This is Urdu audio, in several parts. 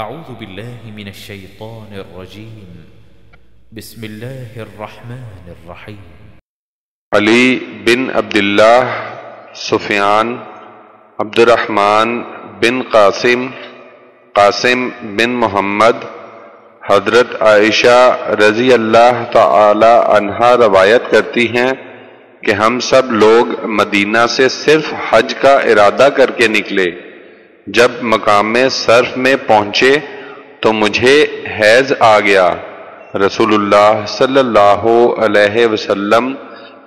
أعوذ بالله من الشيطان الرجيم. بسم الله الرحمن الرحيم. علی بن عبداللہ سفیان عبد الرحمن بن قاسم قاسم بن محمد، حضرت عائشہ رضی اللہ تعالی عنہا روایت کرتی ہیں کہ ہم سب لوگ مدینہ سے صرف حج کا ارادہ کر کے نکلے۔ جب مقام صرف میں پہنچے تو مجھے حیض آ گیا۔ رسول اللہ صلی اللہ علیہ وسلم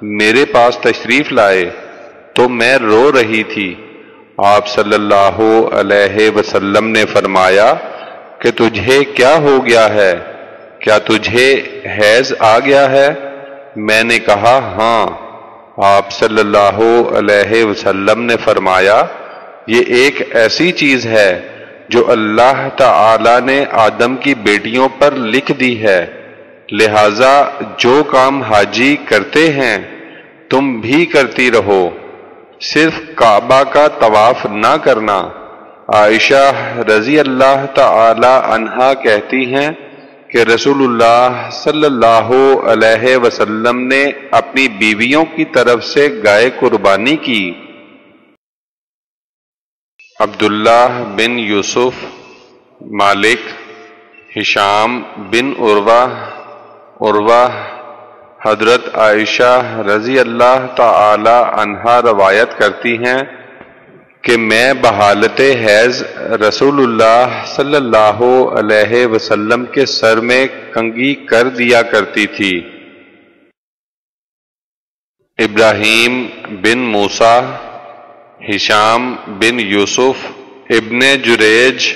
میرے پاس تشریف لائے تو میں رو رہی تھی۔ آپ صلی اللہ علیہ وسلم نے فرمایا کہ تجھے کیا ہو گیا ہے؟ کیا تجھے حیض آ گیا ہے؟ میں نے کہا ہاں۔ آپ صلی اللہ علیہ وسلم نے فرمایا یہ ایک ایسی چیز ہے جو اللہ تعالی نے آدم کی بیٹیوں پر لکھ دی ہے۔ لہذا جو کام حاجی کرتے ہیں، تم بھی کرتی رہو۔ صرف کعبہ کا طواف نہ کرنا۔ عائشہ رضی اللہ تعالی عنہا کہتی ہیں کہ رسول اللہ صلی اللہ علیہ وسلم نے اپنی بیویوں کی طرف سے گائے قربانی کی۔ عبداللہ بن یوسف مالک ہشام بن عروا عروا حضرت عائشہ رضی اللہ تعالی عنہا روایت کرتی ہیں کہ میں بحالت حیض رسول اللہ صلی اللہ علیہ وسلم کے سر میں کنگھی کر دیا کرتی تھی۔ ابراہیم بن موسا ہشام بن یوسف ابن جریج،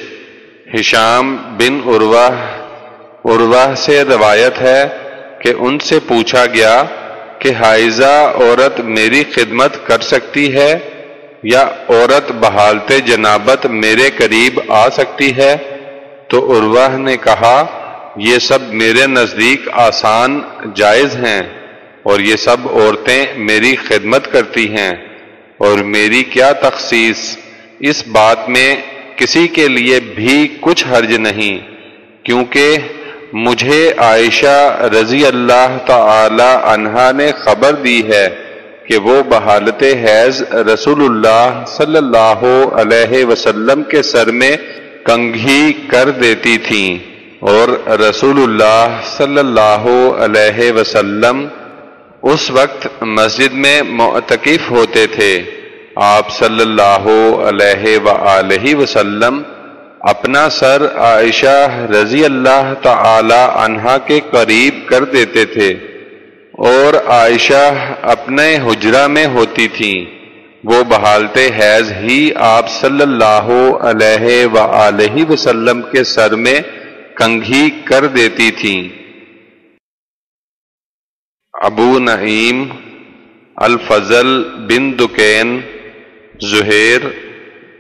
ہشام بن عروا عروا سے روایت ہے کہ ان سے پوچھا گیا کہ حائزہ عورت میری خدمت کر سکتی ہے یا عورت بحالت جنابت میرے قریب آ سکتی ہے؟ تو عروا نے کہا، یہ سب میرے نزدیک آسان جائز ہیں اور یہ سب عورتیں میری خدمت کرتی ہیں۔ اور میری کیا تخصیص؟ اس بات میں کسی کے لیے بھی کچھ حرج نہیں، کیونکہ مجھے عائشہ رضی اللہ تعالی عنہا نے خبر دی ہے کہ وہ بحالت حیض رسول اللہ صلی اللہ علیہ وسلم کے سر میں کنگھی کر دیتی تھیں اور رسول اللہ صلی اللہ علیہ وسلم اس وقت مسجد میں معتکف ہوتے تھے۔ آپ صلی اللہ علیہ وآلہ وسلم اپنا سر عائشہ رضی اللہ تعالی عنہا کے قریب کر دیتے تھے اور عائشہ اپنے حجرہ میں ہوتی تھیں وہ بحالتے حیض ہی آپ صلی اللہ علیہ وآلہ وسلم کے سر میں کنگھی کر دیتی تھیں۔ ابو نعیم، الفضل بن دکین، زہیر،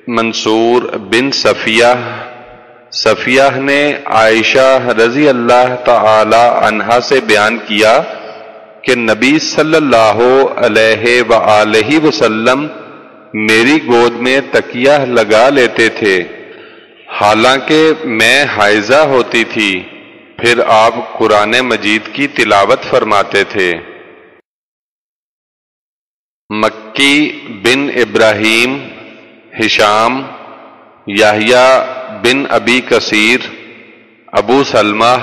منصور بن صفیہ۔ صفیہ نے عائشہ رضی اللہ تعالی عنہا سے بیان کیا کہ نبی صلی اللہ علیہ وآلہ وسلم میری گود میں تکیہ لگا لیتے تھے۔ حالانکہ میں حائزہ ہوتی تھی۔ پھر آپ قرآن مجید کی تلاوت فرماتے تھے۔ مکی بن ابراہیم، ہشام یاہیا بن ابی کثیر، ابو سلمہ،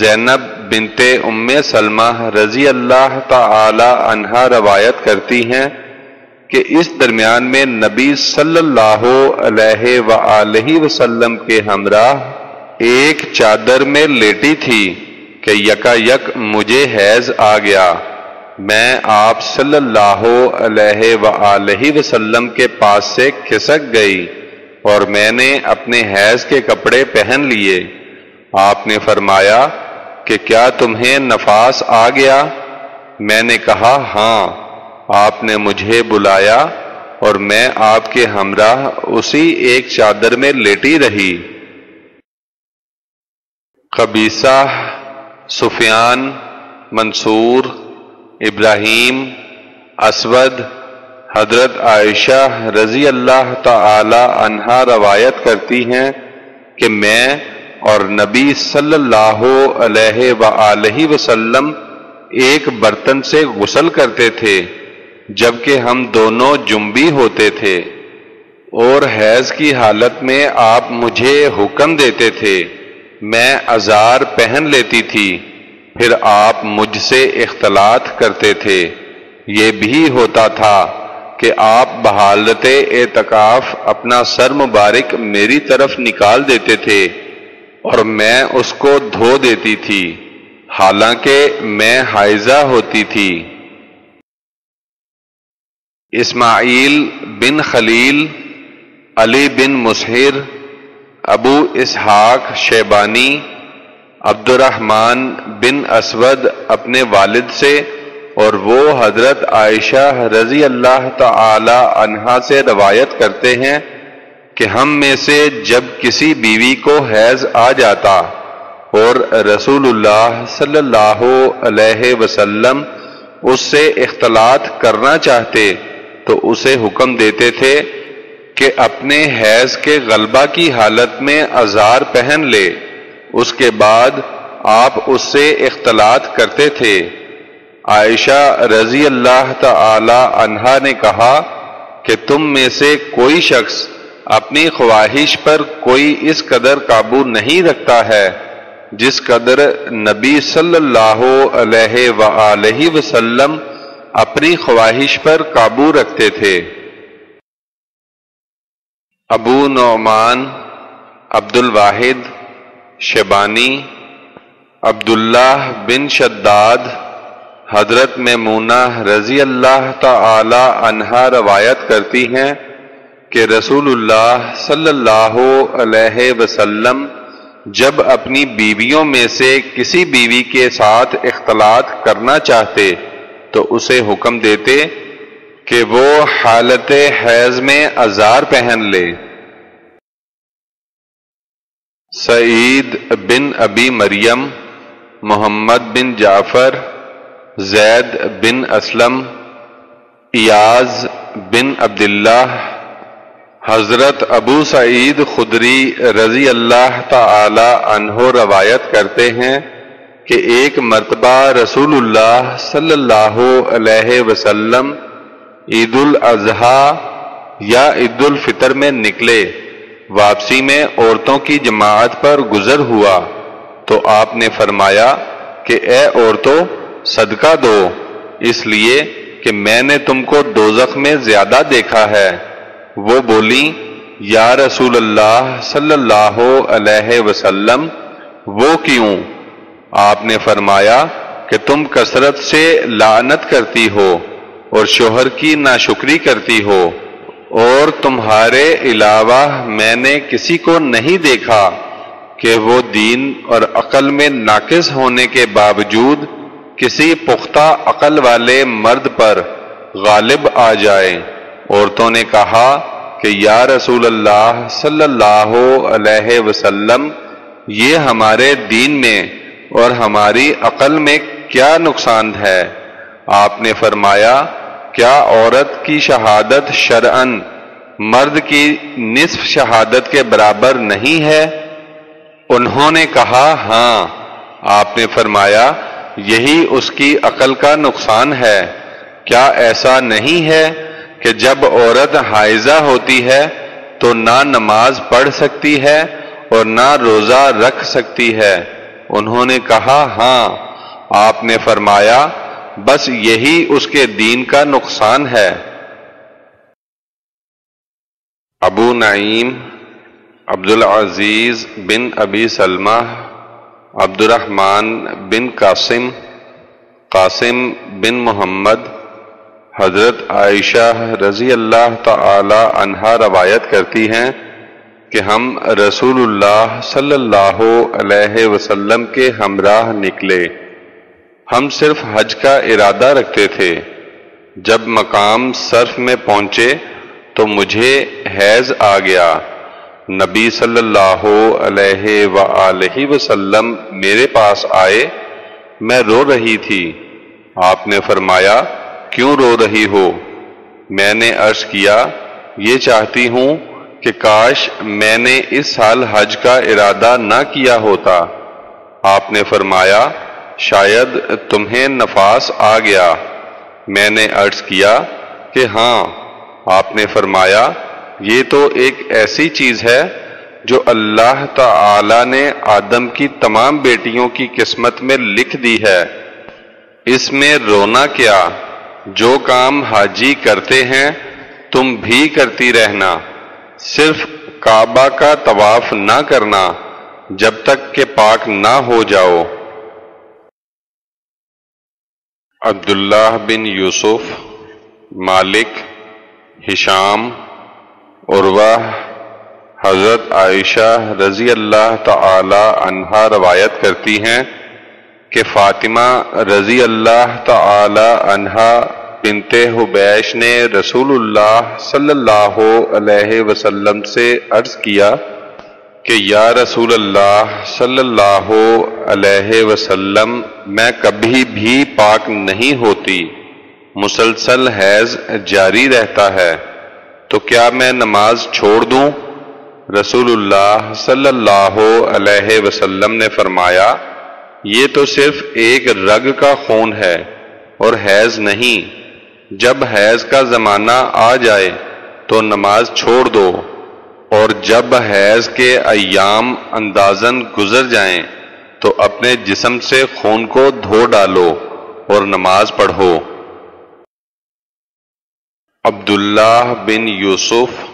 زینب بنتے ام سلمہ رضی اللہ تعالی عنہا روایت کرتی ہیں کہ اس درمیان میں نبی صلی اللہ علیہ وآلہ وسلم کے ہمراہ ایک چادر میں لیٹی تھی کہ یکا یک مجھے حیض آ گیا۔ میں آپ صلی اللہ علیہ وآلہ وسلم کے پاس سے کھسک گئی اور میں نے اپنے حیض کے کپڑے پہن لیے۔ آپ نے فرمایا کہ کیا تمہیں نفاس آ گیا؟ میں نے کہا ہاں آپ نے مجھے بلایا اور میں آپ کے ہمراہ اسی ایک چادر میں لیٹی رہی۔ قبیصہ سفیان، منصور، ابراہیم، اسود، حضرت عائشہ رضی اللہ تعالی عنہا روایت کرتی ہیں کہ میں اور نبی صلی اللہ علیہ وآلہ وسلم ایک برتن سے غسل کرتے تھے جبکہ ہم دونوں جنبی ہوتے تھے اور حیض کی حالت میں آپ مجھے حکم دیتے تھے۔ میں ازار پہن لیتی تھی، پھر آپ مجھ سے اختلاط کرتے تھے۔ یہ بھی ہوتا تھا کہ آپ بحالت اعتکاف اپنا سر مبارک میری طرف نکال دیتے تھے اور میں اس کو دھو دیتی تھی۔ حالانکہ میں حائزہ ہوتی تھی۔ اسماعیل بن خلیل، علی بن مسحر ابو اسحاق شیبانی عبد الرحمن بن اسود اپنے والد سے اور وہ حضرت عائشہ رضی اللہ تعالی عنہا سے روایت کرتے ہیں کہ ہم میں سے جب کسی بیوی کو حیض آ جاتا اور رسول اللہ صلی اللہ علیہ وسلم اس سے اختلاط کرنا چاہتے تو اسے حکم دیتے تھے کہ اپنے حیض کے غلبہ کی حالت میں ازار پہن لے۔ اس کے بعد آپ اس سے اختلاط کرتے تھے۔ عائشہ رضی اللہ تعالی عنہا نے کہا کہ تم میں سے کوئی شخص اپنی خواہش پر کوئی اس قدر قابو نہیں رکھتا ہے جس قدر نبی صلی اللہ علیہ وآلہ وسلم اپنی خواہش پر قابو رکھتے تھے۔ ابو نعمان عبد الواحد شبانی، عبداللہ بن شداد، حضرت میمونہ رضی اللہ تعالی عنہا روایت کرتی ہیں کہ رسول اللہ صلی اللہ علیہ وسلم جب اپنی بیویوں میں سے کسی بیوی کے ساتھ اختلاط کرنا چاہتے تو اسے حکم دیتے کہ وہ حالت حیض میں ازار پہن لے۔ سعید بن ابی مریم، محمد بن جعفر، زید بن اسلم، ایاز بن عبداللہ، حضرت ابو سعید خدری رضی اللہ تعالی عنہ روایت کرتے ہیں کہ ایک مرتبہ رسول اللہ صلی اللہ علیہ وسلم عید الاضحیٰ یا عید الفطر میں نکلے، واپسی میں عورتوں کی جماعت پر گزر ہوا، تو آپ نے فرمایا کہ اے عورتوں صدقہ دو، اس لیے کہ میں نے تم کو دوزخ میں زیادہ دیکھا ہے۔ وہ بولی یا رسول اللہ صلی اللہ علیہ وسلم، وہ کیوں؟ آپ نے فرمایا کہ تم کثرت سے لعنت کرتی ہو۔ اور شوہر کی ناشکری کرتی ہو، اور تمہارے علاوہ میں نے کسی کو نہیں دیکھا کہ وہ دین اور عقل میں ناقص ہونے کے باوجود کسی پختہ عقل والے مرد پر غالب آ جائے۔ عورتوں نے کہا کہ یا رسول اللہ صلی اللہ علیہ وسلم، یہ ہمارے دین میں اور ہماری عقل میں کیا نقصان ہے؟ آپ نے فرمایا کیا عورت کی شہادت شرعن مرد کی نصف شہادت کے برابر نہیں ہے؟ انہوں نے کہا ہاں آپ نے فرمایا، یہی اس کی عقل کا نقصان ہے۔ کیا ایسا نہیں ہے کہ جب عورت حائزہ ہوتی ہے تو نہ نماز پڑھ سکتی ہے اور نہ روزہ رکھ سکتی ہے؟ انہوں نے کہا ہاں آپ نے فرمایا بس یہی اس کے دین کا نقصان ہے۔ ابو نعیم عبد العزیز بن ابی سلمہ عبد الرحمن بن قاسم قاسم بن محمد، حضرت عائشہ رضی اللہ تعالی عنہا روایت کرتی ہیں کہ ہم رسول اللہ صلی اللہ علیہ وسلم کے ہمراہ نکلے۔ ہم صرف حج کا ارادہ رکھتے تھے۔ جب مقام صرف میں پہنچے تو مجھے حیض آ گیا۔ نبی صلی اللہ علیہ وآلہ وسلم میرے پاس آئے۔ میں رو رہی تھی۔ آپ نے فرمایا، کیوں رو رہی ہو؟ میں نے عرض کیا، یہ چاہتی ہوں کہ کاش میں نے اس سال حج کا ارادہ نہ کیا ہوتا۔ آپ نے فرمایا شاید تمہیں نفاس آ گیا۔ میں نے عرض کیا کہ ہاں آپ نے فرمایا، یہ تو ایک ایسی چیز ہے جو اللہ تعالی نے آدم کی تمام بیٹیوں کی قسمت میں لکھ دی ہے۔ اس میں رونا کیا، جو کام حاجی کرتے ہیں، تم بھی کرتی رہنا۔ صرف کعبہ کا طواف نہ کرنا، جب تک کہ پاک نہ ہو جاؤ۔ عبداللہ بن یوسف، مالک، ہشام، عروہ، حضرت عائشہ رضی اللہ تعالی عنہا روایت کرتی ہیں کہ فاطمہ رضی اللہ تعالی عنہا بنت حبیش نے رسول اللہ صلی اللہ علیہ وسلم سے عرض کیا کہ یا رسول اللہ صلی اللہ علیہ وسلم، میں کبھی بھی پاک نہیں ہوتی، مسلسل حیض جاری رہتا ہے، تو کیا میں نماز چھوڑ دوں؟ رسول اللہ صلی اللہ علیہ وسلم نے فرمایا، یہ تو صرف ایک رگ کا خون ہے اور حیض نہیں، جب حیض کا زمانہ آ جائے تو نماز چھوڑ دو۔ اور جب حیض کے ایام اندازن گزر جائیں، تو اپنے جسم سے خون کو دھو ڈالو اور نماز پڑھو۔ عبداللہ بن یوسف،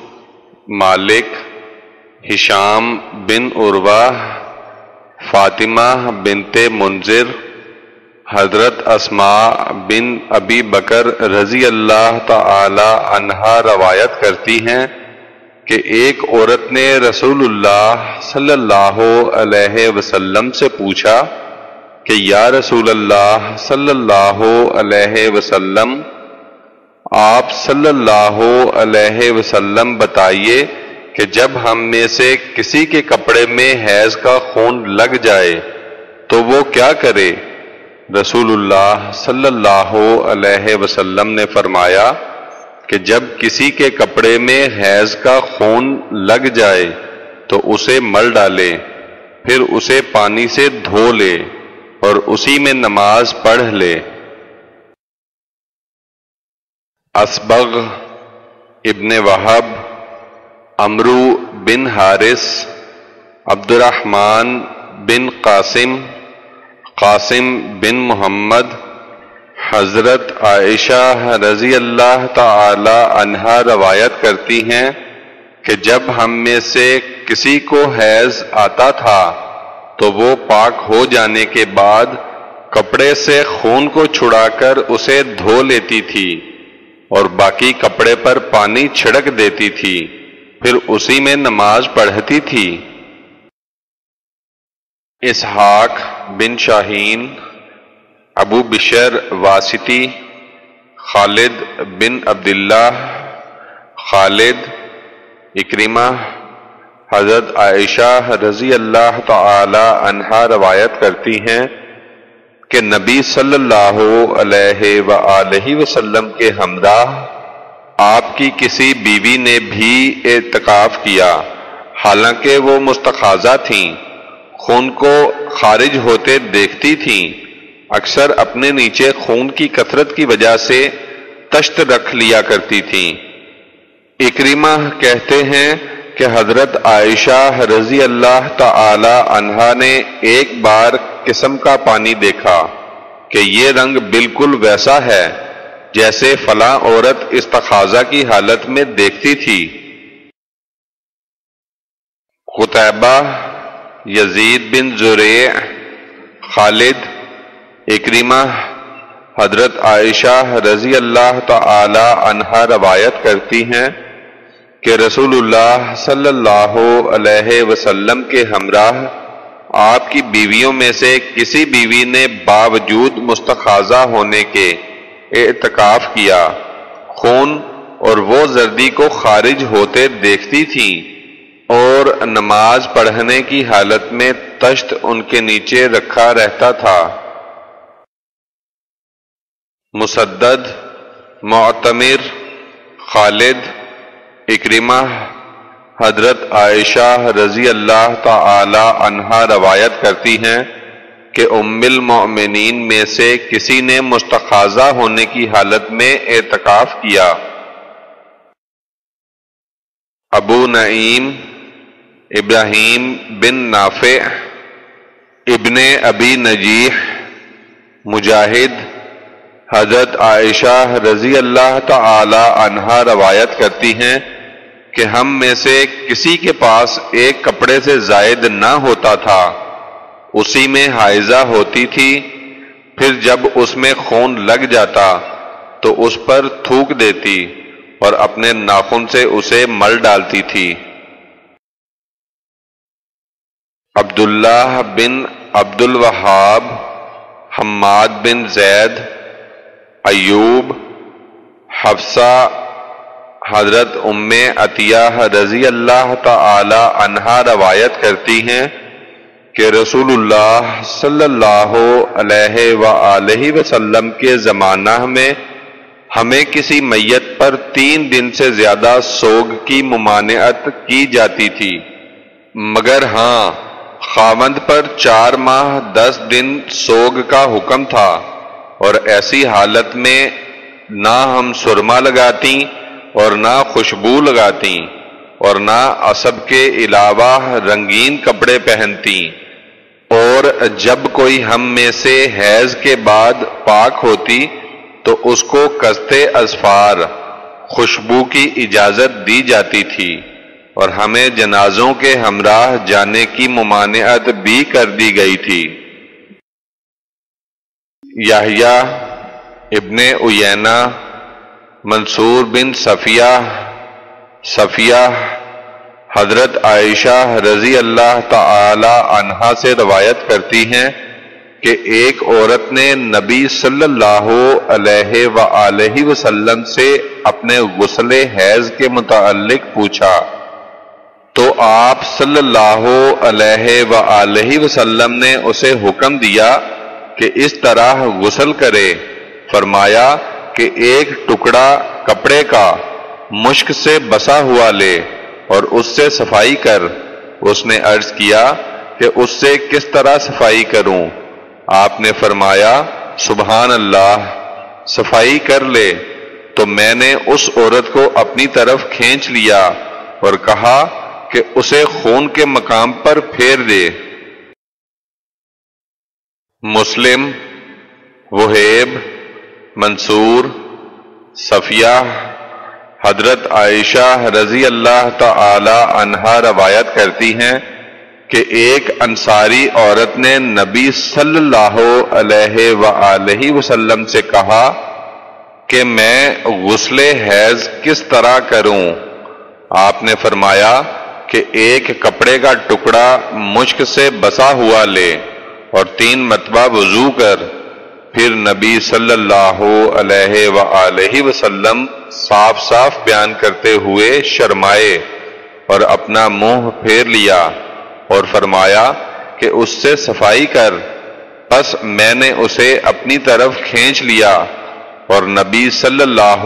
مالک ہشام بن عروا فاطمہ بنت منظر حضرت اسماء بن ابی بکر رضی اللہ تعالی عنہا روایت کرتی ہیں۔ کہ ایک عورت نے رسول اللہ صلی اللہ علیہ وسلم سے پوچھا کہ یا رسول اللہ صلی اللہ علیہ وسلم، آپ صلی اللہ علیہ وسلم بتائیے کہ جب ہم میں سے کسی کے کپڑے میں حیض کا خون لگ جائے تو وہ کیا کرے؟ رسول اللہ صلی اللہ علیہ وسلم نے فرمایا کہ جب کسی کے کپڑے میں حیض کا خون لگ جائے تو اسے مل ڈالے، پھر اسے پانی سے دھو لے اور اسی میں نماز پڑھ لے۔ اسبغ ابن وہب، امرو بن حارث عبد الرحمن بن قاسم قاسم بن محمد حضرت عائشہ رضی اللہ تعالی عنہا روایت کرتی ہیں کہ جب ہم میں سے کسی کو حیض آتا تھا تو وہ پاک ہو جانے کے بعد کپڑے سے خون کو چھڑا کر اسے دھو لیتی تھی اور باقی کپڑے پر پانی چھڑک دیتی تھی، پھر اسی میں نماز پڑھتی تھی۔ اسحاق بن شاہین ابو بشر واسطی، خالد بن عبداللہ، خالد اکریمہ، حضرت عائشہ رضی اللہ تعالی عنہا روایت کرتی ہیں کہ نبی صلی اللہ علیہ و وسلم کے ہمراہ آپ کی کسی بیوی نے بھی اعتکاف کیا۔ حالانکہ وہ مستخاذہ تھیں، خون کو خارج ہوتے دیکھتی تھیں۔ اکثر اپنے نیچے خون کی کثرت کی وجہ سے تشت رکھ لیا کرتی تھیں۔ اکریمہ کہتے ہیں کہ حضرت عائشہ رضی اللہ تعالی عنہا نے ایک بار قسم کا پانی دیکھا کہ یہ رنگ بالکل ویسا ہے، جیسے فلاں عورت استخاذہ کی حالت میں دیکھتی تھی۔ قطبہ یزید بن زریع، خالد اکریمہ حضرت عائشہ رضی اللہ تعالی عنہا روایت کرتی ہیں کہ رسول اللہ صلی اللہ علیہ وسلم کے ہمراہ آپ کی بیویوں میں سے کسی بیوی نے باوجود مستخاذہ ہونے کے اعتکاف کیا، خون اور وہ زردی کو خارج ہوتے دیکھتی تھیں اور نماز پڑھنے کی حالت میں تشت ان کے نیچے رکھا رہتا تھا۔ مسدد، معتمر، خالد، اکرمہ، حضرت عائشہ رضی اللہ تعالی عنہا روایت کرتی ہیں کہ ام المؤمنین میں سے کسی نے مستخاضہ ہونے کی حالت میں اعتکاف کیا۔ ابو نعیم، ابراہیم بن نافع، ابن ابی نجیح، مجاہد حضرت عائشہ رضی اللہ تعالی عنہا روایت کرتی ہیں کہ ہم میں سے کسی کے پاس ایک کپڑے سے زائد نہ ہوتا تھا۔ اسی میں حائزہ ہوتی تھی۔ پھر جب اس میں خون لگ جاتا تو اس پر تھوک دیتی اور اپنے ناخن سے اسے مل ڈالتی تھی۔ عبداللہ بن عبد الوہاب حماد بن زید ایوب، حفصہ، حضرت ام عطیہ رضی اللہ تعالی عنہا روایت کرتی ہیں کہ رسول اللہ صلی اللہ علیہ وآلہ وسلم کے زمانہ میں ہمیں کسی میت پر تین دن سے زیادہ سوگ کی ممانعت کی جاتی تھی۔ مگر ہاں خامند پر چار ماہ دس دن سوگ کا حکم تھا۔ اور ایسی حالت میں نہ ہم سرما لگاتی اور نہ خوشبو لگاتی اور نہ عصب کے علاوہ رنگین کپڑے پہنتی اور جب کوئی ہم میں سے حیض کے بعد پاک ہوتی تو اس کو کستے ازفار خوشبو کی اجازت دی جاتی تھی اور ہمیں جنازوں کے ہمراہ جانے کی ممانعت بھی کر دی گئی تھی۔ یاہیا ابن اینا منصور بن صفیہ صفیہ، حضرت عائشہ رضی اللہ تعالی عنہا سے روایت کرتی ہیں کہ ایک عورت نے نبی صلی اللہ علیہ وآلہ وسلم سے اپنے غسل حیض کے متعلق پوچھا، تو آپ صلی اللہ علیہ وآلہ وسلم نے اسے حکم دیا کہ اس طرح غسل کرے۔ فرمایا کہ ایک ٹکڑا کپڑے کا مشک سے بسا ہوا لے اور اس سے صفائی کر۔ اس نے عرض کیا کہ اس سے کس طرح صفائی کروں؟ آپ نے فرمایا، سبحان اللہ، صفائی کر لے۔ تو میں نے اس عورت کو اپنی طرف کھینچ لیا اور کہا کہ اسے خون کے مقام پر پھیر دے۔ مسلم، وہیب، منصور، صفیہ، حضرت عائشہ رضی اللہ تعالی عنہا روایت کرتی ہیں کہ ایک انصاری عورت نے نبی صلی اللہ علیہ وآلہ وسلم سے کہا کہ میں غسل حیض کس طرح کروں؟ آپ نے فرمایا کہ ایک کپڑے کا ٹکڑا مشک سے بسا ہوا لے۔ اور تین مرتبہ وضو کر پھر نبی صلی اللہ علیہ وآلہ وسلم صاف صاف بیان کرتے ہوئے شرمائے اور اپنا منہ پھیر لیا اور فرمایا کہ اس سے صفائی کر، بس میں نے اسے اپنی طرف کھینچ لیا اور نبی صلی اللہ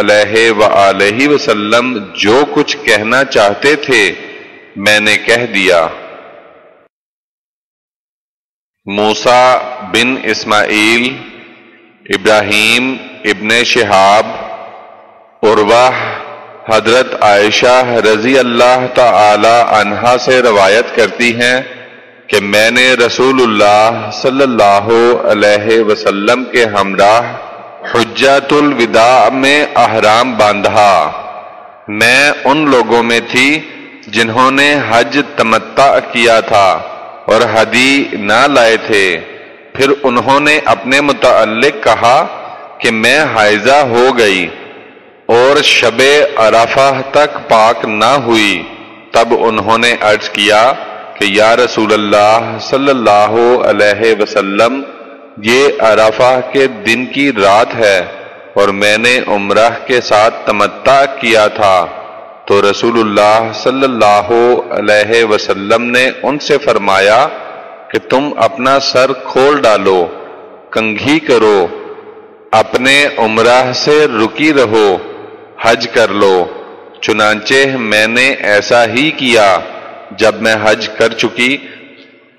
علیہ وآلہ وسلم جو کچھ کہنا چاہتے تھے میں نے کہہ دیا۔ موسا بن اسماعیل، ابراہیم ابن شہاب عروا حضرت عائشہ رضی اللہ تعالی عنہا سے روایت کرتی ہیں کہ میں نے رسول اللہ صلی اللہ علیہ وسلم کے ہمراہ حجت الوداع میں احرام باندھا۔ میں ان لوگوں میں تھی جنہوں نے حج تمتع کیا تھا۔ اور حدی نہ لائے تھے۔ پھر انہوں نے اپنے متعلق کہا کہ میں حائزہ ہو گئی اور شب عرفہ تک پاک نہ ہوئی۔ تب انہوں نے عرض کیا کہ یا رسول اللہ صلی اللہ علیہ وسلم، یہ عرفہ کے دن کی رات ہے اور میں نے عمرہ کے ساتھ تمتع کیا تھا۔ تو رسول اللہ صلی اللہ علیہ وسلم نے ان سے فرمایا کہ تم اپنا سر کھول ڈالو، کنگھی کرو، اپنے عمرہ سے رکی رہو، حج کر لو۔ چنانچہ میں نے ایسا ہی کیا، جب میں حج کر چکی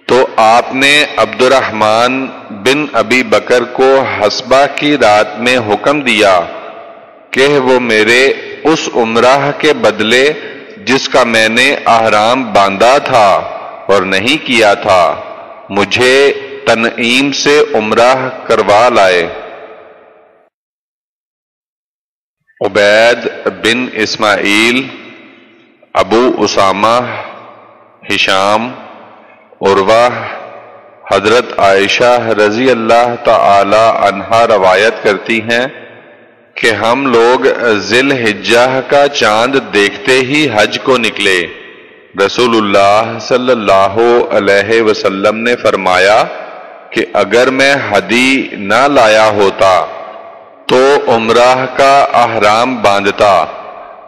تو آپ نے عبد الرحمن بن ابی بکر کو حسبہ کی رات میں حکم دیا۔ کہ وہ میرے اس عمرہ کے بدلے جس کا میں نے احرام باندھا تھا اور نہیں کیا تھا، مجھے تنعیم سے عمرہ کروا لائے۔ عبید بن اسماعیل، ابو اسامہ، ہشام عروا حضرت عائشہ رضی اللہ تعالی عنہا روایت کرتی ہیں۔ کہ ہم لوگ ذل حجہ کا چاند دیکھتے ہی حج کو نکلے۔ رسول اللہ صلی اللہ علیہ وسلم نے فرمایا کہ اگر میں حدی نہ لایا ہوتا تو عمرہ کا احرام باندھتا۔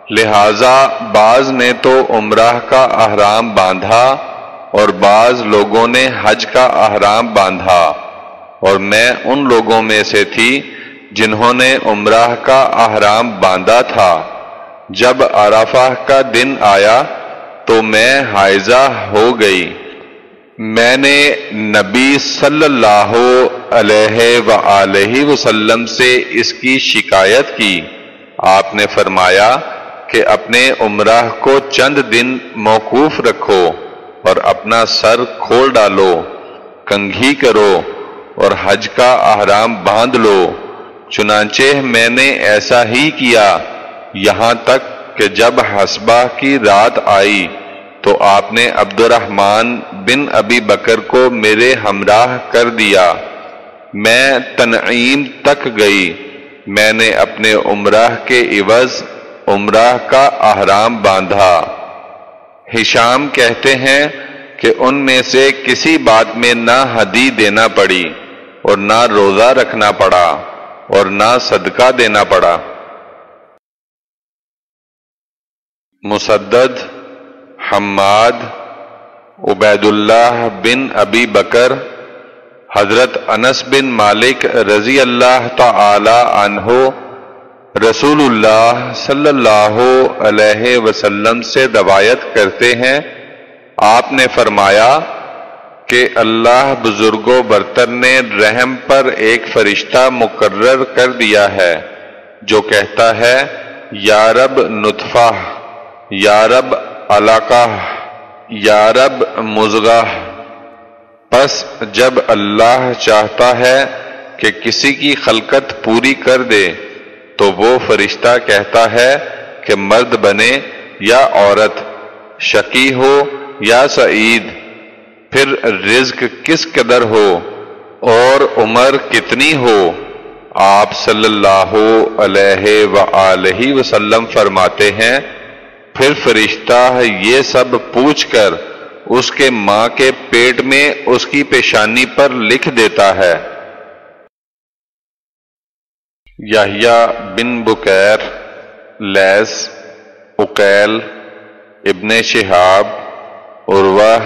لہذا بعض نے تو عمرہ کا احرام باندھا اور بعض لوگوں نے حج کا احرام باندھا اور میں ان لوگوں میں سے تھی جنہوں نے عمرہ کا احرام باندھا تھا۔ جب عرفہ کا دن آیا تو میں حائزہ ہو گئی۔ میں نے نبی صلی اللہ علیہ وآلہ وسلم سے اس کی شکایت کی۔ آپ نے فرمایا کہ اپنے عمرہ کو چند دن موقوف رکھو اور اپنا سر کھول ڈالو، کنگھی کرو اور حج کا احرام باندھ لو۔ چنانچہ میں نے ایسا ہی کیا یہاں تک کہ جب حسبہ کی رات آئی تو آپ نے عبد الرحمن بن ابی بکر کو میرے ہمراہ کر دیا۔ میں تنعیم تک گئی۔ میں نے اپنے عمرہ کے عوض عمرہ کا احرام باندھا۔ ہشام کہتے ہیں کہ ان میں سے کسی بات میں نہ حدی دینا پڑی اور نہ روزہ رکھنا پڑا۔ اور نہ صدقہ دینا پڑا۔ مسدد حماد عبید اللہ بن ابی بکر حضرت انس بن مالک رضی اللہ تعالی عنہ رسول اللہ صلی اللہ علیہ وسلم سے روایت کرتے ہیں۔ آپ نے فرمایا کہ اللہ بزرگ و برتر نے رحم پر ایک فرشتہ مقرر کر دیا ہے، جو کہتا ہے یارب نطفہ یارب علاقہ یارب مزگاہ پس جب اللہ چاہتا ہے کہ کسی کی خلقت پوری کر دے، تو وہ فرشتہ کہتا ہے کہ مرد بنے یا عورت شکی ہو یا سعید۔ پھر رزق کس قدر ہو اور عمر کتنی ہو؟ آپ صلی اللہ علیہ وآلہ وسلم فرماتے ہیں، پھر فرشتہ یہ سب پوچھ کر اس کے ماں کے پیٹ میں اس کی پیشانی پر لکھ دیتا ہے۔ یحییٰ بن بکیر لیس اکیل ابن شہاب، عروہ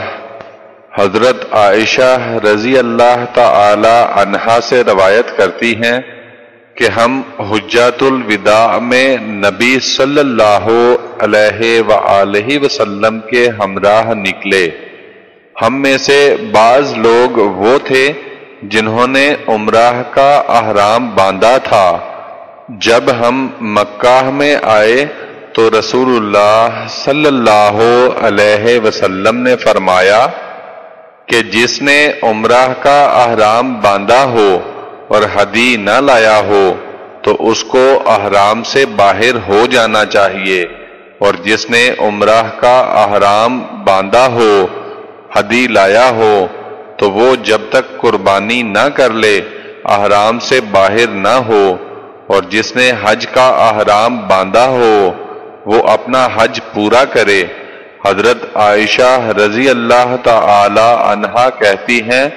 حضرت عائشہ رضی اللہ تعالی عنہا سے روایت کرتی ہیں کہ ہم حجات الوداع میں نبی صلی اللہ علیہ وآلہ وسلم کے ہمراہ نکلے۔ ہم میں سے بعض لوگ وہ تھے جنہوں نے عمرہ کا احرام باندھا تھا۔ جب ہم مکہ میں آئے تو رسول اللہ صلی اللہ علیہ وسلم نے فرمایا کہ جس نے عمرہ کا احرام باندھا ہو اور حدی نہ لایا ہو، تو اس کو احرام سے باہر ہو جانا چاہیے۔ اور جس نے عمرہ کا احرام باندھا ہو حدی لایا ہو، تو وہ جب تک قربانی نہ کر لے، احرام سے باہر نہ ہو۔ اور جس نے حج کا احرام باندھا ہو، وہ اپنا حج پورا کرے۔ حضرت عائشہ رضی اللہ تعالی عنہا کہتی ہیں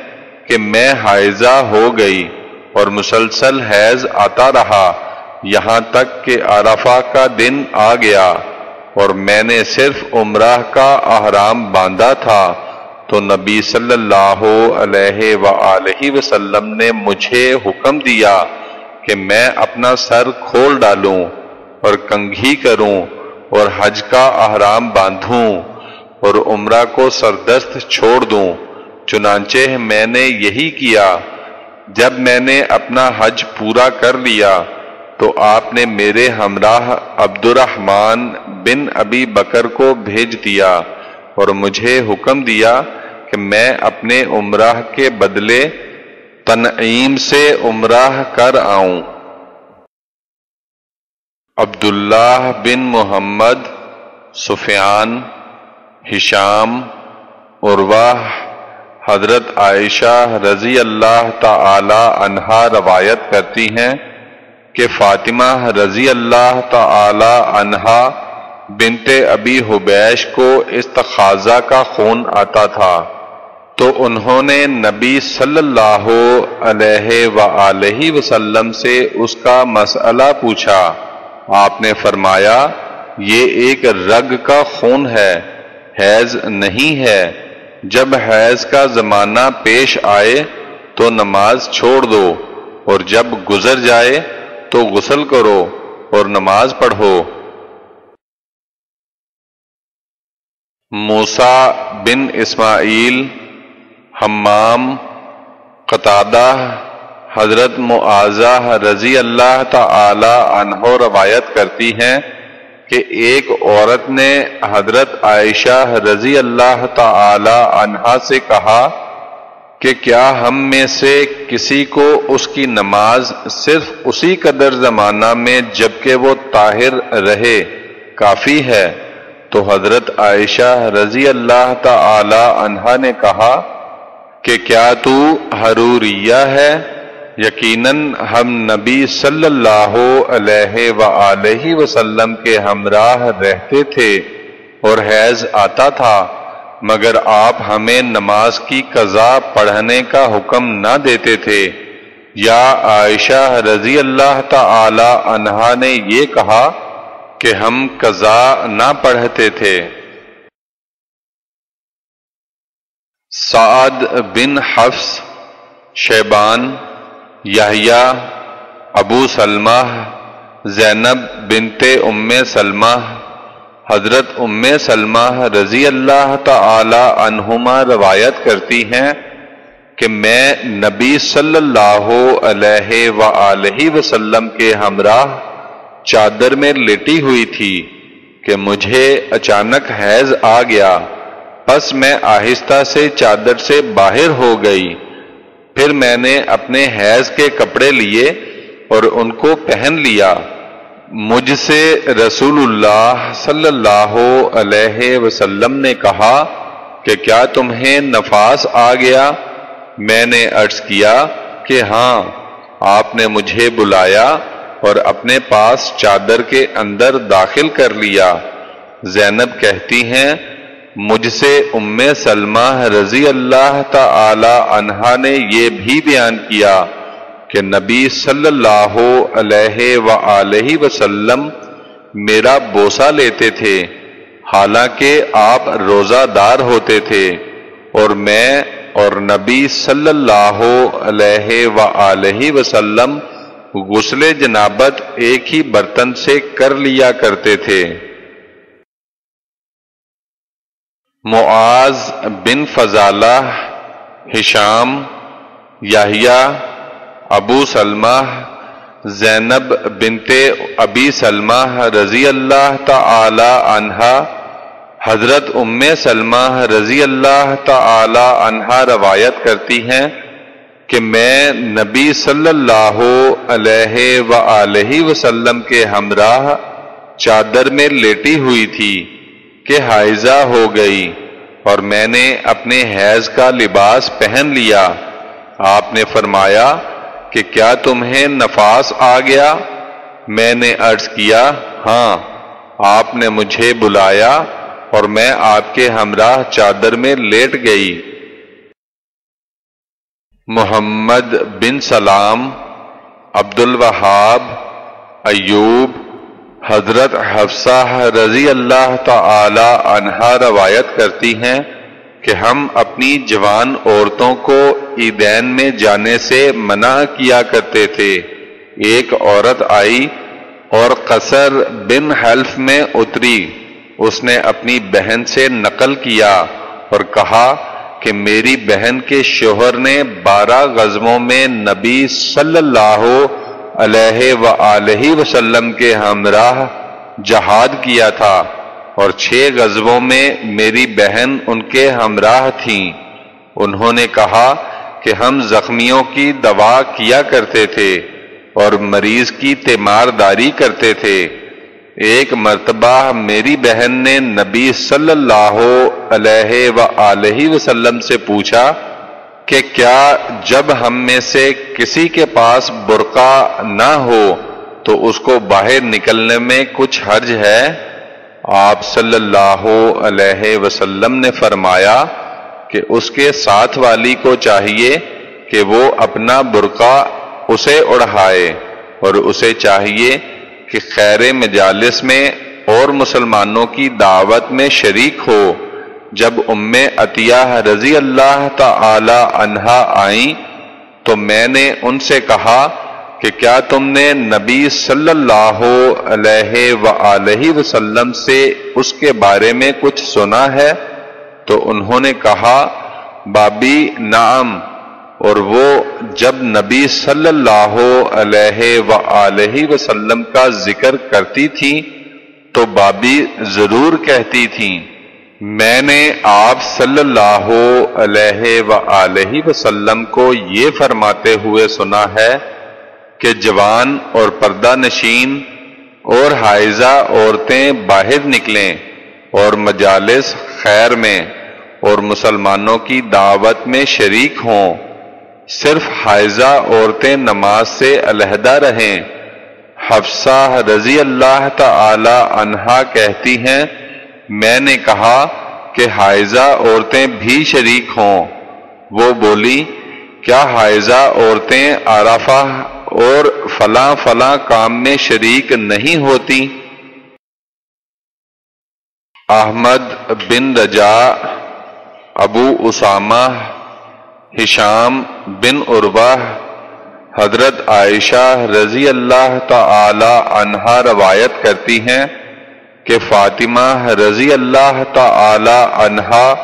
کہ میں حائزہ ہو گئی اور مسلسل حیض آتا رہا، یہاں تک کہ عرفہ کا دن آ گیا اور میں نے صرف عمرہ کا احرام باندھا تھا۔ تو نبی صلی اللہ علیہ وآلہ وسلم نے مجھے حکم دیا کہ میں اپنا سر کھول ڈالوں اور کنگھی کروں۔ اور حج کا احرام باندھوں اور عمرہ کو سردست چھوڑ دوں، چنانچہ میں نے یہی کیا، جب میں نے اپنا حج پورا کر لیا تو آپ نے میرے ہمراہ عبد الرحمن بن ابی بکر کو بھیج دیا اور مجھے حکم دیا کہ میں اپنے عمرہ کے بدلے تنعیم سے عمرہ کر آؤں۔ عبداللہ بن محمد سفیان ہشام عروا حضرت عائشہ رضی اللہ تعالی عنہا روایت کرتی ہیں کہ فاطمہ رضی اللہ تعالی عنہا بنت ابی حبیش کو استخاذہ کا خون آتا تھا تو انہوں نے نبی صلی اللہ علیہ وآلہ وسلم سے اس کا مسئلہ پوچھا۔ آپ نے فرمایا، یہ ایک رگ کا خون ہے، حیض نہیں ہے۔ جب حیض کا زمانہ پیش آئے تو نماز چھوڑ دو، اور جب گزر جائے تو غسل کرو اور نماز پڑھو۔ موسا بن اسماعیل، حمام، قطادہ حضرت معاذہ رضی اللہ تعالی عنہ روایت کرتی ہیں کہ ایک عورت نے حضرت عائشہ رضی اللہ تعالی عنہا سے کہا کہ کیا ہم میں سے کسی کو اس کی نماز صرف اسی قدر زمانہ میں جبکہ وہ طاہر رہے کافی ہے؟ تو حضرت عائشہ رضی اللہ تعالی عنہا نے کہا کہ کیا تو حروریہ ہے؟ یقیناً ہم نبی صلی اللہ علیہ وآلہ وسلم کے ہمراہ رہتے تھے اور حیض آتا تھا، مگر آپ ہمیں نماز کی قضا پڑھنے کا حکم نہ دیتے تھے۔ یا عائشہ رضی اللہ تعالی عنہا نے یہ کہا کہ ہم قضا نہ پڑھتے تھے۔ سعد بن حفظ شیبان یحییٰ، ابو سلمہ، زینب بنت ام سلمہ، حضرت ام سلمہ رضی اللہ تعالی عنہما روایت کرتی ہیں کہ میں نبی صلی اللہ علیہ وآلہ وسلم کے ہمراہ چادر میں لیٹی ہوئی تھی کہ مجھے اچانک حیض آ گیا، پس میں آہستہ سے چادر سے باہر ہو گئی۔ پھر میں نے اپنے حیض کے کپڑے لیے اور ان کو پہن لیا۔ مجھ سے رسول اللہ صلی اللہ علیہ وسلم نے کہا کہ کیا تمہیں نفاس آ گیا؟ میں نے عرض کیا کہ ہاں آپ نے مجھے بلایا اور اپنے پاس چادر کے اندر داخل کر لیا۔ زینب کہتی ہیں مجھ سے ام سلمہ رضی اللہ تعالی عنہا نے یہ بھی بیان کیا کہ نبی صلی اللہ علیہ وآلہ وسلم میرا بوسا لیتے تھے، حالانکہ آپ روزہ دار ہوتے تھے اور میں اور نبی صلی اللہ علیہ وآلہ وسلم غسل جنابت ایک ہی برتن سے کر لیا کرتے تھے۔ معاذ بن فضالہ، ہشام یاہیا ابو سلمہ، زینب بنت ابی سلمہ رضی اللہ تعالی عنہا، حضرت ام سلمہ رضی اللہ تعالی عنہا روایت کرتی ہیں کہ میں نبی صلی اللہ علیہ وآلہ وسلم کے ہمراہ چادر میں لیٹی ہوئی تھی۔ کہ حائزہ ہو گئی اور میں نے اپنے حیض کا لباس پہن لیا۔ آپ نے فرمایا کہ کیا تمہیں نفاس آ گیا؟ میں نے عرض کیا ہاں آپ نے مجھے بلایا اور میں آپ کے ہمراہ چادر میں لیٹ گئی۔ محمد بن سلام عبد الوہاب ایوب حضرت حفصہ رضی اللہ تعالی عنہا روایت کرتی ہیں کہ ہم اپنی جوان عورتوں کو عیدین میں جانے سے منع کیا کرتے تھے۔ ایک عورت آئی اور قصر بن حلف میں اتری۔ اس نے اپنی بہن سے نقل کیا اور کہا کہ میری بہن کے شوہر نے بارہ غزموں میں نبی صلی اللہ علیہ و وسلم کے ہمراہ جہاد کیا تھا اور چھ غزبوں میں میری بہن ان کے ہمراہ تھیں۔ انہوں نے کہا کہ ہم زخمیوں کی دوا کیا کرتے تھے اور مریض کی تیمار داری کرتے تھے۔ ایک مرتبہ میری بہن نے نبی صلی اللہ علیہ و وسلم سے پوچھا کہ کیا جب ہم میں سے کسی کے پاس برقع نہ ہو تو اس کو باہر نکلنے میں کچھ حرج ہے؟ آپ صلی اللہ علیہ وسلم نے فرمایا کہ اس کے ساتھ والی کو چاہیے کہ وہ اپنا برقع اسے اڑھائے اور اسے چاہیے کہ خیر مجالس میں اور مسلمانوں کی دعوت میں شریک ہو۔ جب ام عطیہ رضی اللہ تعالی عنہا آئیں تو میں نے ان سے کہا کہ کیا تم نے نبی صلی اللہ علیہ و وسلم سے اس کے بارے میں کچھ سنا ہے؟ تو انہوں نے کہا، بابی، نعم۔ اور وہ جب نبی صلی اللہ علیہ و وسلم کا ذکر کرتی تھی تو بابی ضرور کہتی تھی میں نے آپ صلی اللہ علیہ و وسلم کو یہ فرماتے ہوئے سنا ہے کہ جوان اور پردہ نشین اور حائزہ عورتیں باہر نکلیں اور مجالس خیر میں اور مسلمانوں کی دعوت میں شریک ہوں۔ صرف حائزہ عورتیں نماز سے علیحدہ رہیں۔ حفصہ رضی اللہ تعالی عنہا کہتی ہیں میں نے کہا کہ حائزہ عورتیں بھی شریک ہوں۔ وہ بولی، کیا حائزہ عورتیں عرفہ اور فلاں فلاں کام میں شریک نہیں ہوتی؟ احمد بن رجا ابو اسامہ، ہشام بن عربہ حضرت عائشہ رضی اللہ تعالی عنہا روایت کرتی ہیں۔ کہ فاطمہ رضی اللہ تعالی عنہا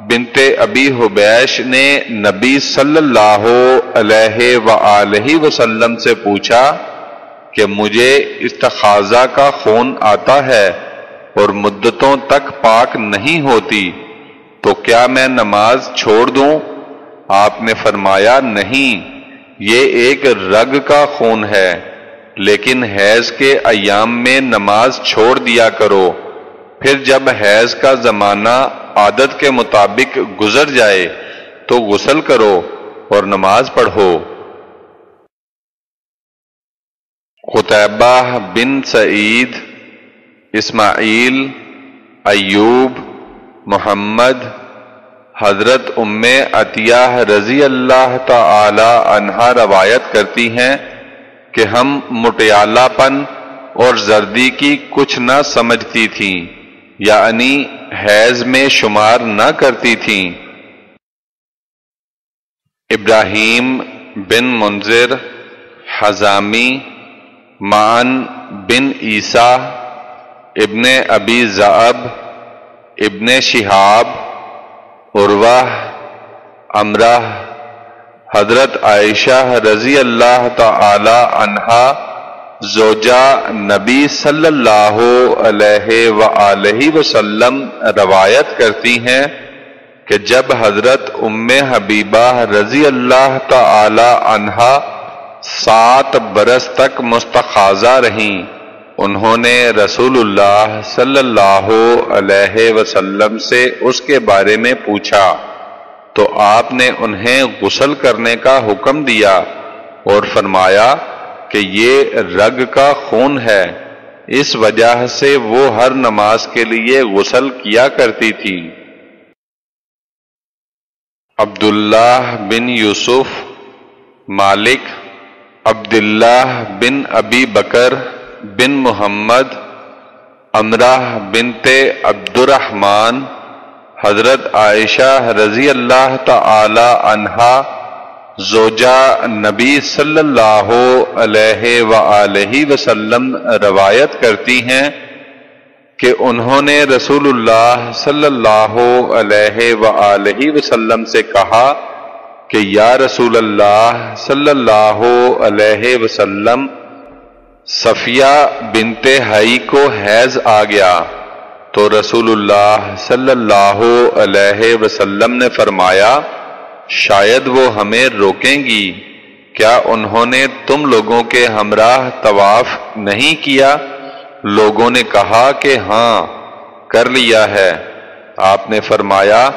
بنت ابی حبیش نے نبی صلی اللہ علیہ و وسلم سے پوچھا کہ مجھے استخاذہ کا خون آتا ہے اور مدتوں تک پاک نہیں ہوتی تو کیا میں نماز چھوڑ دوں؟ آپ نے فرمایا نہیں، یہ ایک رگ کا خون ہے۔ لیکن حیض کے ایام میں نماز چھوڑ دیا کرو۔ پھر جب حیض کا زمانہ عادت کے مطابق گزر جائے تو غسل کرو اور نماز پڑھو۔ قطبہ بن سعید، اسماعیل، ایوب، محمد، حضرت ام عطیہ رضی اللہ تعالی عنہا روایت کرتی ہیں۔ کہ ہم مٹیالہ پن اور زردی کی کچھ نہ سمجھتی تھیں یعنی حیض میں شمار نہ کرتی تھیں۔ ابراہیم بن منظر حضامی مان بن عیسیٰ، ابن ابی زعب، ابن شہاب عروا امرہ حضرت عائشہ رضی اللہ تعالی عنہا زوجہ نبی صلی اللہ علیہ و وسلم روایت کرتی ہیں کہ جب حضرت ام حبیبہ رضی اللہ تعالی عنہا سات برس تک مستخاذہ رہیں، انہوں نے رسول اللہ صلی اللہ علیہ وسلم سے اس کے بارے میں پوچھا۔ تو آپ نے انہیں غسل کرنے کا حکم دیا اور فرمایا کہ یہ رگ کا خون ہے۔ اس وجہ سے وہ ہر نماز کے لیے غسل کیا کرتی تھی۔ عبداللہ بن یوسف، مالک عبداللہ بن ابی بکر بن محمد، امرہ بنت عبد الرحمن حضرت عائشہ رضی اللہ تعالی عنہا زوجہ نبی صلی اللہ علیہ وآلہ وسلم روایت کرتی ہیں کہ انہوں نے رسول اللہ صلی اللہ علیہ وآلہ وسلم سے کہا کہ یا رسول اللہ صلی اللہ علیہ وسلم صفیہ بنت ہائی کو حیض آ گیا۔ تو رسول اللہ صلی اللہ علیہ وسلم نے فرمایا، شاید وہ ہمیں روکیں گی۔ کیا انہوں نے تم لوگوں کے ہمراہ طواف نہیں کیا؟ لوگوں نے کہا کہ ہاں کر لیا ہے۔ آپ نے فرمایا،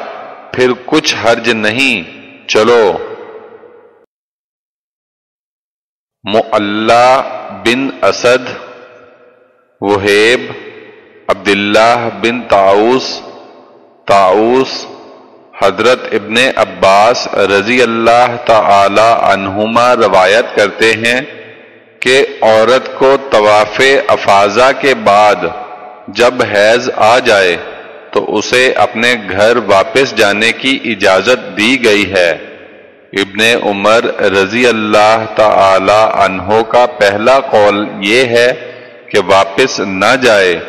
پھر کچھ حرج نہیں، چلو۔ معلہ بن اسد، وہیب عبداللہ بن تاؤس تاؤس حضرت ابن عباس رضی اللہ تعالی عنہما روایت کرتے ہیں کہ عورت کو طواف افاظہ کے بعد جب حیض آ جائے تو اسے اپنے گھر واپس جانے کی اجازت دی گئی ہے۔ ابن عمر رضی اللہ تعالی عنہ کا پہلا قول یہ ہے کہ واپس نہ جائے۔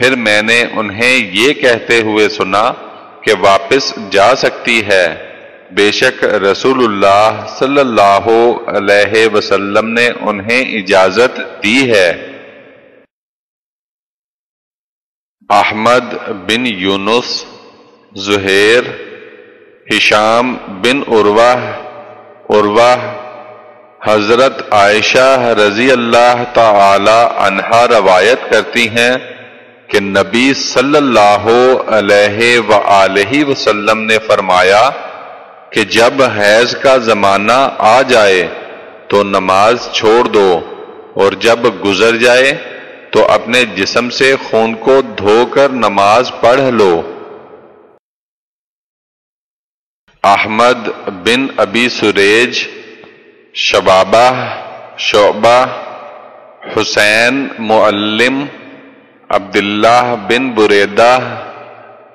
پھر میں نے انہیں یہ کہتے ہوئے سنا کہ واپس جا سکتی ہے۔ بے شک رسول اللہ صلی اللہ علیہ وسلم نے انہیں اجازت دی ہے۔ احمد بن یونس، زہیر، ہشام بن عروہ عروہ، حضرت عائشہ رضی اللہ تعالی عنہا روایت کرتی ہیں۔ کہ نبی صلی اللہ علیہ وآلہ وسلم نے فرمایا کہ جب حیض کا زمانہ آ جائے تو نماز چھوڑ دو، اور جب گزر جائے تو اپنے جسم سے خون کو دھو کر نماز پڑھ لو۔ احمد بن ابی سریج، شبابہ، شعبہ، حسین، معلم عبداللہ بن بریدہ،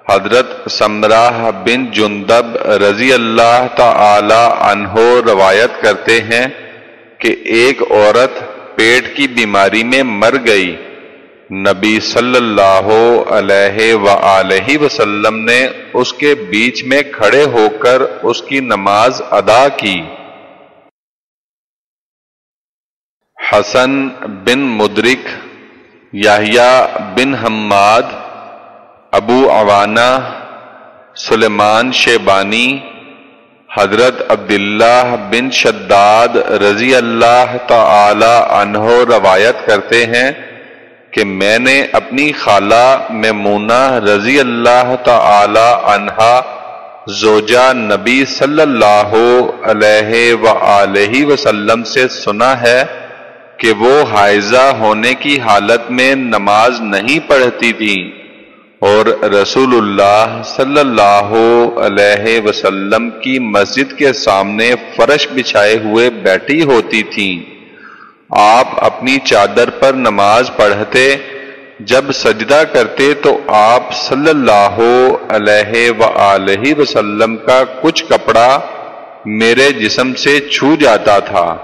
حضرت سمراہ بن جندب رضی اللہ تعالی عنہ روایت کرتے ہیں کہ ایک عورت پیٹ کی بیماری میں مر گئی۔ نبی صلی اللہ علیہ وآلہ وسلم نے اس کے بیچ میں کھڑے ہو کر اس کی نماز ادا کی۔ حسن بن مدرک یاہیا بن حماد، ابو عوانہ، سلیمان شیبانی، حضرت عبداللہ بن شداد رضی اللہ تعالی عنہ روایت کرتے ہیں کہ میں نے اپنی خالہ میمونہ رضی اللہ تعالی عنہا زوجہ نبی صلی اللہ علیہ وآلہ وسلم سے سنا ہے کہ وہ حائزہ ہونے کی حالت میں نماز نہیں پڑھتی تھی۔ اور رسول اللہ صلی اللہ علیہ وسلم کی مسجد کے سامنے فرش بچھائے ہوئے بیٹھی ہوتی تھی۔ آپ اپنی چادر پر نماز پڑھتے، جب سجدہ کرتے تو آپ صلی اللہ علیہ وآلہ وسلم کا کچھ کپڑا میرے جسم سے چھو جاتا تھا۔